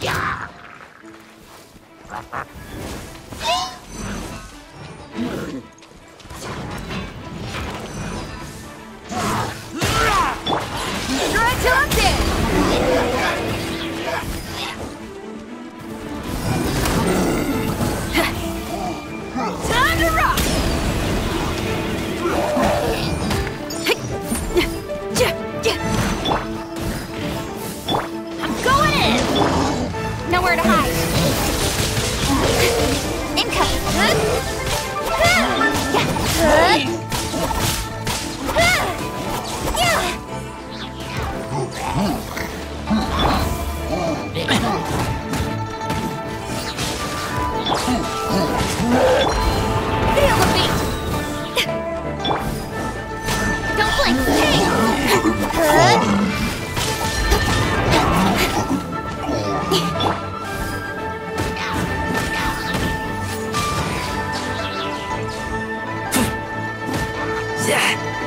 Yeah! Nowhere to hide. Incoming! Don't blink! Hey! 啊